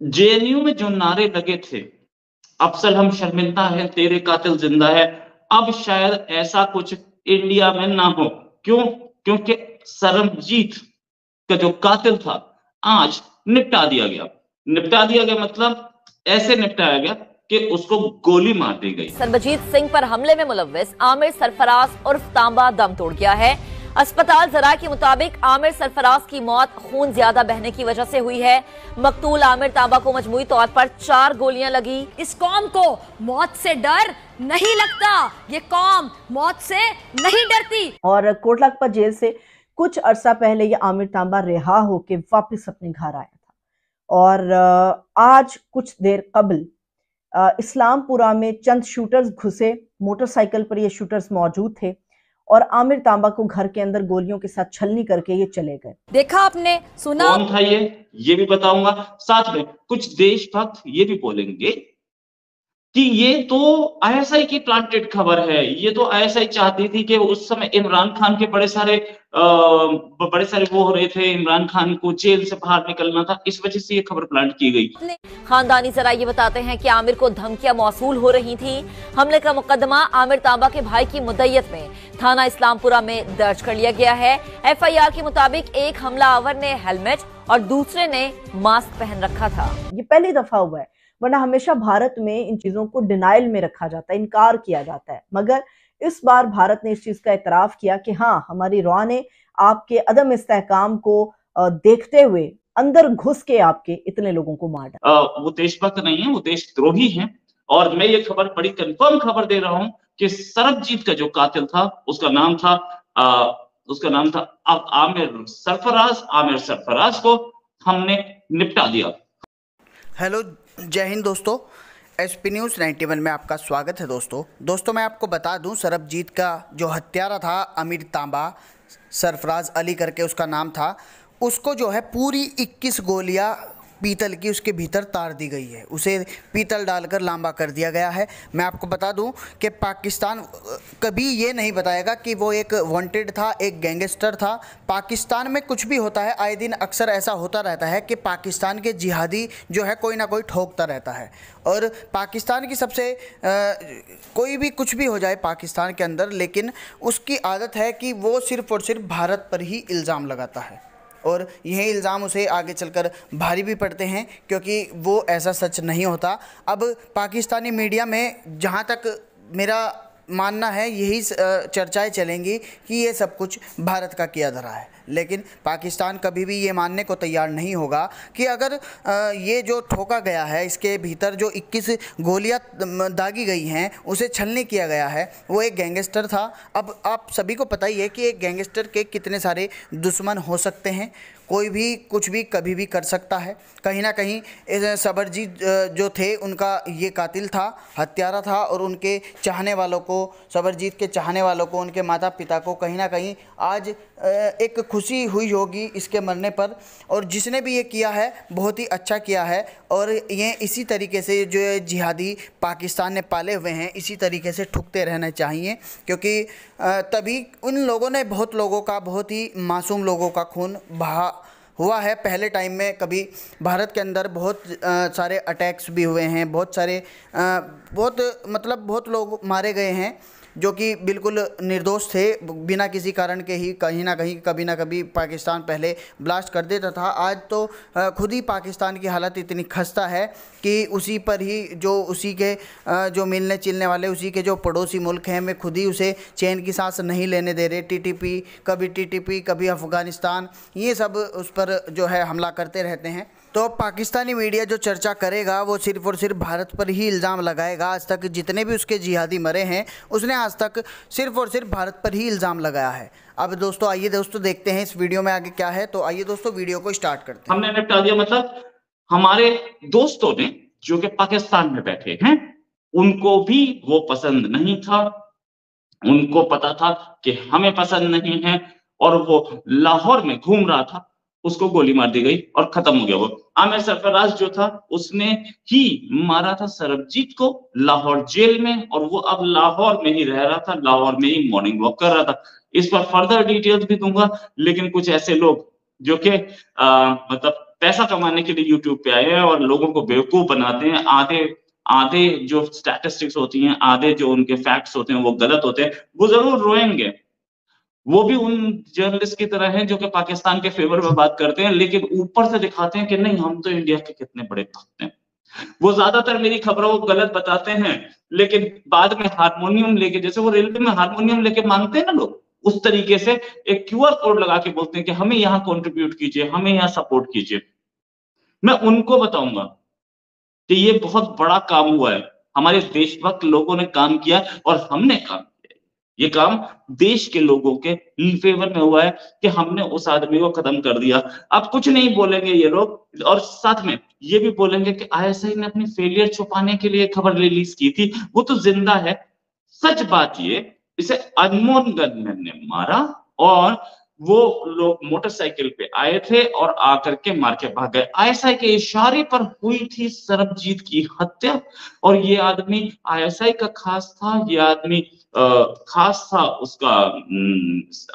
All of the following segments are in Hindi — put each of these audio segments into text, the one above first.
जेएनयू में जो नारे लगे थे, अफसल हम शर्मिंदा है, तेरे कातिल ज़िंदा है। अब शायद ऐसा कुछ इंडिया में ना हो। क्यों? क्योंकि सरमजीत का जो कातिल था, आज निपटा दिया गया। निपटा दिया गया मतलब ऐसे निपटाया गया कि उसको गोली मार दी गई। सरबजीत सिंह पर हमले में मुलविस, आमिर सरफराज उर्फ़ तांबा दम तोड़ गया है। अस्पताल जरा के मुताबिक आमिर सरफराज की मौत खून ज़्यादा बहने की वजह से हुई है। मकतूल आमिर तांबा को मजमूई तौर पर चार गोलियाँ लगी। इस कौम को मौत से डर नहीं लगता। ये कौम मौत से नहीं डरती। और कोटलाखपत जेल से कुछ अरसा पहले ये आमिर तांबा रिहा होके वापस अपने घर आया था। और आज कुछ देर कबल इस्लामपुरा में चंद शूटर्स घुसे। मोटरसाइकिल पर ये शूटर्स मौजूद थे। और आमिर तांबा को घर के अंदर गोलियों के साथ छलनी करके ये चले गए। देखा आपने? सुना? कौन था ये? ये भी बताऊँगा। साथ में कुछ देशभक्त ये भी बोलेंगे। कि ये तो आईएसआई की प्लांटेड खबर है। ये तो आईएसआई चाहती थी कि उस समय इमरान खान के बड़े सारे आ, बड़े सारे वो हो रहे थे इमरान खान को जेल से बाहर निकलना था। इस वजह से ये खबर प्लांट की गई। खानदानी जरा ये बताते हैं कि आमिर को धमकियाँ मौसू हो रही थी। हमले का मुकदमा आमिर तांबा के भाई की मुदैयत में। थाना इस्लामपुरा में दर्ज कर लिया गया है। एफआईआर के मुताबिक एक हमला आवर ने हेलमेट और दूसरे ने मास्क पहन रखा था। ये पहली दफ़ा हुआ है। वरना हमेशा भारत में इन चीज़ों को डिनाइल में रखा जाता है इनकार किया जाता है। मगर इस बार भारत ने इस चीज़ का इतराफ किया कि हाँ हमारी रॉ ने आपके अदम इस्तेकाम को देखते हुए अंदर घुस के आपके इतने लोगों को मार डाला। वो देशभक्त नहीं है वो देशद्रोही है। और मैं ये खबर बड़ी कंफर्म खबर दे रहा हूँ कि सरबजीत का जो कातिल था उसका नाम था आ, उसका नाम था अब आमिर सरफराज। आमिर सरफराज को हमने निपटा दिया। हेलो जय हिंद दोस्तों S P news ninety one में आपका स्वागत है दोस्तों। दोस्तों, मैं आपको बता दूँ, सरबजीत का जो हत्यारा था, अमीर तांबा, सरफराज अली करके उसका नाम था, उसको जो है पूरी 21 गोलियाँ पीतल की उसके भीतर तार दी गई है। उसे पीतल डालकर लांबा कर दिया गया है। मैं आपको बता दूँ कि पाकिस्तान कभी ये नहीं बताएगा कि वो एक वांटेड था एक गैंगस्टर था। पाकिस्तान में कुछ भी होता है आए दिन अक्सर ऐसा होता रहता है कि पाकिस्तान के जिहादी जो है कोई ना कोई ठोकता रहता है। और पाकिस्तान की सबसे आ, कोई भी कुछ भी हो जाए पाकिस्तान के अंदर लेकिन उसकी आदत है कि वो सिर्फ़ और सिर्फ़ भारत पर ही इल्ज़ाम लगाता है। और यही इल्ज़ाम उसे आगे चलकर भारी भी पड़ते हैं, क्योंकि वो ऐसा सच नहीं होता। अब पाकिस्तानी मीडिया में जहाँ तक मेरा मानना है, यही चर्चाएँ चलेंगी कि ये सब कुछ भारत का किया धरा है। लेकिन पाकिस्तान कभी भी ये मानने को तैयार नहीं होगा कि अगर ये जो ठोका गया है, इसके भीतर जो 21 गोलियाँ दागी गई हैं, उसे छलने किया गया है, वो एक गैंगस्टर था। अब आप सभी को पता ही है कि एक गैंगस्टर के कितने सारे दुश्मन हो सकते हैं, कोई भी, कुछ भी कभी भी कर सकता है। कहीं ना कहीं सबरजीत जो थे, उनका ये कातिल था, हत्यारा था, और उनके चाहने वालों को, सबरजीत के चाहने वालों को, उनके माता पिता को कहीं ना कहीं आज एक खुशी हुई होगी इसके मरने पर। और जिसने भी ये किया है बहुत ही अच्छा किया है। और ये इसी तरीके से जो जिहादी पाकिस्तान ने पाले हुए हैं इसी तरीके से ठुकते रहना चाहिए। क्योंकि तभी उन लोगों ने बहुत लोगों का बहुत ही मासूम लोगों का खून बहा हुआ है। पहले टाइम में कभी भारत के अंदर बहुत आ, सारे अटैक्स भी हुए हैं बहुत सारे आ, बहुत मतलब बहुत लोग मारे गए हैं। जो कि बिल्कुल निर्दोष थे, बिना किसी कारण के ही कहीं ना कहीं, कभी ना कभी पाकिस्तान पहले ब्लास्ट कर देता था। आज तो खुद ही पाकिस्तान की हालत इतनी खस्ता है कि उसी पर ही जो उसी के जो मिलने चिलने वाले, उसी के जो पड़ोसी मुल्क हैं, मैं खुद ही उसे चैन की सांस नहीं लेने दे रहे। टीटीपी, कभी टीटीपी, कभी अफ़गानिस्तान, ये सब उस पर जो है हमला करते रहते हैं। तो अब पाकिस्तानी मीडिया जो चर्चा करेगा, वो सिर्फ़ और सिर्फ़ भारत पर ही इल्ज़ाम लगाएगा। आज तक जितने भी उसके जिहादी मरे हैं, उसने आज तक सिर्फ़ और सिर्फ़ भारत पर ही इल्ज़ाम लगाया है। अब दोस्तों, आइए दोस्तों देखते हैं इस वीडियो में आगे क्या है। तो आइए दोस्तों, वीडियो को स्टार्ट करते हैं। हमने निपटा दिया मतलब हमारे दोस्तों ने, जो कि पाकिस्तान में बैठे हैं, उनको भी वो पसंद नहीं था। उनको पता था कि हमें पसंद नहीं है और वो लाहौर में घूम रहा था। उसको गोली मार दी गई और खत्म हो गया वो। आमिर सरफराज जो था, उसने ही मारा था सरबजीत को लाहौर जेल में और वो अब लाहौर में ही रह रहा था, लाहौर में ही मॉर्निंग वॉक कर रहा था। इस पर फर्दर डिटेल्स भी दूँगा, लेकिन कुछ ऐसे लोग जो कि मतलब पैसा कमाने के लिए यूट्यूब पे आए हैं और लोगों को बेवकूफ़ बनाते हैं, आधे आधे जो स्टैटिस्टिक्स होती हैं, आधे जो उनके फैक्ट्स होते हैं, वो गलत होते हैं, वो ज़रूर रोएँगे। वो भी उन जर्नलिस्ट की तरह हैं जो कि पाकिस्तान के फेवर में बात करते हैं, लेकिन ऊपर से दिखाते हैं कि नहीं, हम तो इंडिया के कितने बड़े भक्त हैं। वो ज़्यादातर मेरी खबरों को गलत बताते हैं, लेकिन बाद में हारमोनियम लेके, जैसे वो रेलवे में हारमोनियम लेके मांगते हैं ना लोग, उस तरीके से एक क्यूआर कोड लगा के बोलते हैं कि हमें यहाँ कॉन्ट्रीब्यूट कीजिए, हमें यहाँ सपोर्ट कीजिए। मैं उनको बताऊँगा कि ये बहुत बड़ा काम हुआ है। हमारे देशभक्त लोगों ने काम किया और हमने काम किया। ये काम देश के लोगों के फेवर में हुआ है कि हमने उस आदमी को खत्म कर दिया। अब कुछ नहीं बोलेंगे ये लोग, और साथ में ये भी बोलेंगे कि आईएसआई ने अपनी फेलियर छुपाने के लिए खबर रिलीज़ की थी। वो तो ज़िंदा है। सच बात ये, इसे अनमोल गनमैन ने मारा और वो लोग मोटरसाइकिल पे आए थे और आकर के मार के भाग गए। आईएसआई के इशारे पर हुई थी सरबजीत की हत्या और ये आदमी आईएसआई का खास था। ये आदमी खास था उसका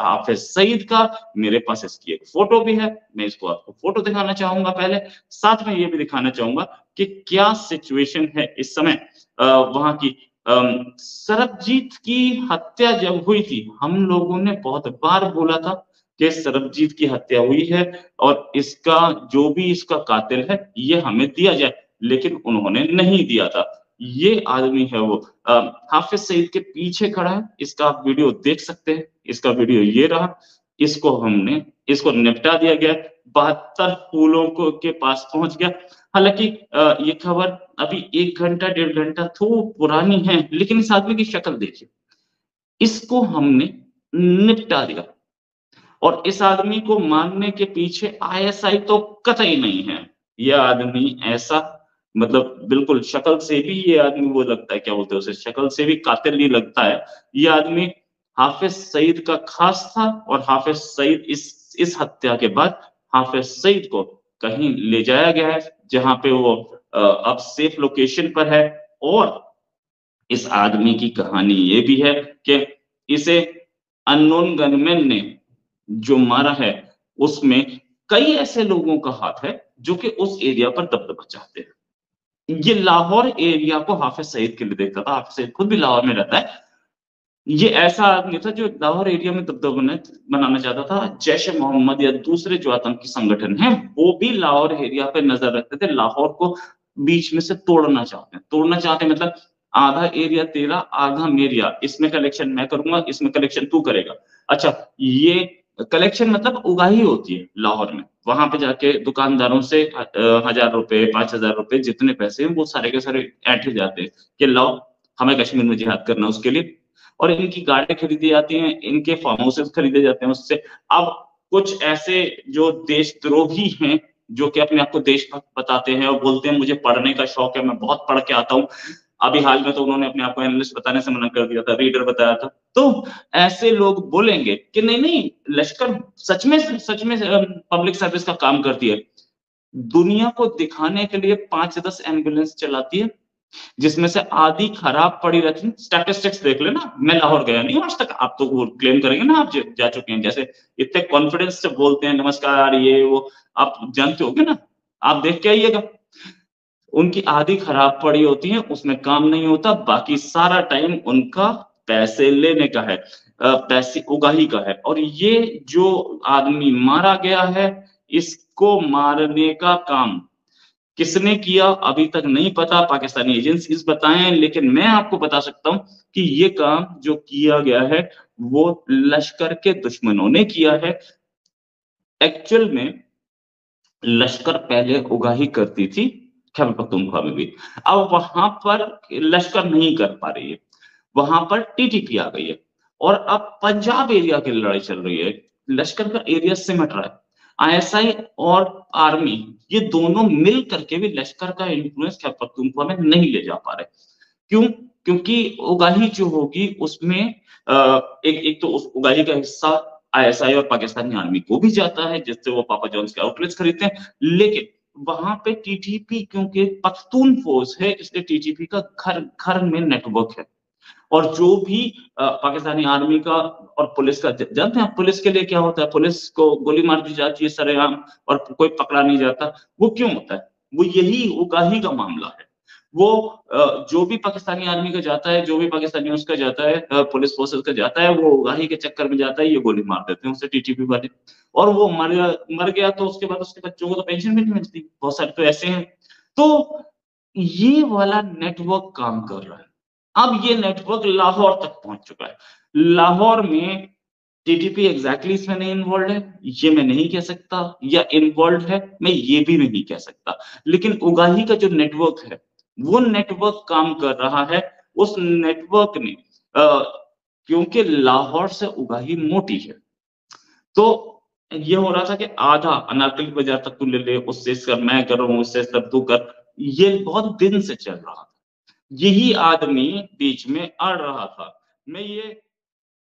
हाफिज सईद का मेरे पास इसकी एक फ़ोटो भी है। मैं इसको आपको फ़ोटो दिखाना चाहूँगा पहले। साथ में ये भी दिखाना चाहूँगा कि क्या सिचुएशन है इस समय। वहाँ की सरबजीत की हत्या जब हुई थी, हम लोगों ने बहुत बार बोला था कि सरबजीत की हत्या हुई है और इसका, जो भी इसका कातिल है, ये हमें दिया जाए, लेकिन उन्होंने नहीं दिया था। ये आदमी है वो। हाफिज सईद के पीछे खड़ा है, इसका आप वीडियो देख सकते हैं, इसका वीडियो ये रहा, इसको हमने, इसको निपटा दिया गया, बहत्तर फूलों को के पास पहुँच गया। हालाँकि ये खबर अभी एक घंटा, डेढ़ घंटा तो पुरानी है, लेकिन इस आदमी की शक्ल देखिए। इसको हमने निपटा दिया। और इस आदमी को मारने के पीछे आईएसआई तो कतई नहीं है। यह आदमी ऐसा मतलब बिल्कुल शक्ल से भी ये आदमी वो लगता है, क्या बोलते हैं उसे, शक्ल से भी कातिल नहीं लगता है। ये आदमी हाफिज सईद का खास था और हाफिज सईद इस इस हत्या के बाद हाफिज सईद को कहीं ले जाया गया है, जहाँ पे वो अब सेफ़ लोकेशन पर है और इस आदमी की कहानी ये भी है कि इसे अननोन गनमैन ने जो मारा है, उसमें कई ऐसे लोगों का हाथ है जो कि उस एरिया पर दबदबा चाहते हैं। ये लाहौर एरिया को हाफिज सईद के लिए देखता था, हाफिज सईद खुद भी लाहौर में रहता है। ये ऐसा आदमी था जो लाहौर एरिया में दबदबा बनाना चाहता था, जैश मोहम्मद या दूसरे जो आतंकी संगठन है, वो भी लाहौर एरिया पे नज़र रखते थे, लाहौर को बीच में से तोड़ना चाहते हैं। तोड़ना चाहते हैं मतलब आधा एरिया तेरा, आधा मेरिया, इसमें कलेक्शन मैं करूँगा, इसमें कलेक्शन तू करेगा। अच्छा ये कलेक्शन मतलब उगाही होती है, लाहौर में। वहाँ पे जाके दुकानदारों से हज़ार रुपए, पाँच हज़ार रुपए जितने पैसे हैं, वो सारे के सारे ऐठे जाते हैं कि लाओ, हमें कश्मीर में जिहाद करना है उसके लिए। और इनकी गाड़ियाँ खरीदी जाती हैं, इनके फार्म हाउसेस खरीदे जाते हैं उससे। अब कुछ ऐसे जो देशद्रोही हैं, जो कि अपने आप को देशभक्त बताते हैं और बोलते हैं, मुझे पढ़ने का शौक है, मैं बहुत पढ़ के आता हूँ। अभी हाल में तो उन्होंने अपने आप को एनालिस्ट बताने से मना कर दिया था रीडर बताया था। तो ऐसे लोग बोलेंगे कि नहीं नहीं, लश्कर सच में सच में पब्लिक सर्विस का काम करती है। दुनिया को दिखाने के लिए पाँच दस एंबुलेंस चलाती है, जिसमें से आधी खराब पड़ी रहती है। स्टैटिस्टिक्स देख लेना, मैं लाहौर गया नहीं आज तक। आप तो वो क्लेम करेंगे ना, आप जा चुके हैं। जैसे इतने कॉन्फिडेंस से बोलते हैं, नमस्कार, ये, वो, आप जानते हो ना? आप देख के आइएगा। उनकी आधी खराब पड़ी होती है, उसमें काम नहीं होता, बाकी सारा टाइम उनका पैसे लेने का है पैसे उगाही का है। और ये जो आदमी मारा गया है, इसको मारने का काम किसने किया, अभी तक नहीं पता, पाकिस्तानी एजेंसीज बताएँ, लेकिन मैं आपको बता सकता हूँ कि ये काम जो किया गया है, वो लश्कर के दुश्मनों ने किया है। एक्चुअल में लश्कर पहले उगाही करती थी खैबर पख्तूनख्वा में भी अब वहाँ पर लश्कर नहीं कर पा रही है। वहाँ पर टीटीपी आ गई है। और अब पंजाब एरिया की लड़ाई चल रही है। लश्कर का एरिया सिमट रहा है। आईएसआई और आर्मी, ये दोनों मिल करके भी लश्कर का इन्फ्लुएंस खैबर में नहीं ले जा पा रहे। क्यों? क्योंकि उगाही जो होगी, उसमें एक एक तो उस उगाही का हिस्सा आईएसआई और पाकिस्तानी आर्मी को भी जाता है, जिससे वो पापा जॉन्स के आउटलेट्स खरीदते हैं। लेकिन वहाँ पे टीटीपी क्योंकि पख्तून फोर्स है, इसलिए टीटीपी का घर घर में नेटवर्क है। और जो भी पाकिस्तानी आर्मी का और पुलिस का जानते हैं पुलिस के लिए क्या होता है? पुलिस को गोली मार दी जाती है, सरेआम, और कोई पकड़ा नहीं जाता। वो क्यों होता है? वो यही उगाही का मामला है। वो जो भी पाकिस्तानी आर्मी का जाता है, जो भी पाकिस्तानी उसका जाता है पुलिस फोर्सेस का जाता है, वो उगाही के चक्कर में जाता है, ये गोली मार देते हैं उसे टीटीपी वाले। और वो मर मर गया तो उसके बाद उसके बच्चों को तो पेंशन भी नहीं मिलती। बहुत सारे तो ऐसे हैं। तो ये वाला नेटवर्क काम कर रहा है। अब ये नेटवर्क लाहौर तक पहुँच चुका है। लाहौर में टीटीपी एग्जैक्टली इसमें नहीं इन्वॉल्व है। ये मैं नहीं कह सकता। या इन्वॉल्व है, मैं ये भी नहीं कह सकता। लेकिन उगाही का जो नेटवर्क है वो नेटवर्क काम कर रहा है, उस नेटवर्क ने क्योंकि लाहौर से उगाही मोटी है। तो ये हो रहा था कि आधा अनारकली बाज़ार तक तू ले ले, उससे कर, मैं कर रहा हूँ उससे इस सब तू कर, ये बहुत दिन से चल रहा था। यही आदमी बीच में अड़ रहा था। मैं ये